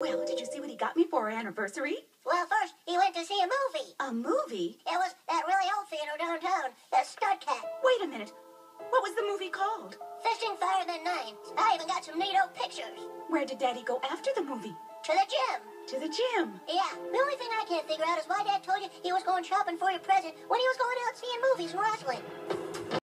Well, did you see what he got me for our anniversary? Well, first, he went to see a movie. A movie? It was that really old theater downtown, the Stud Cat. Wait a minute. What was the movie called? Fishing Fire the Nine. I even got some neat old pictures. Where did Daddy go after the movie? To the gym. To the gym. Yeah, the only thing I can't figure out is why Dad told you he was going shopping for your present when he was going out seeing movies and wrestling.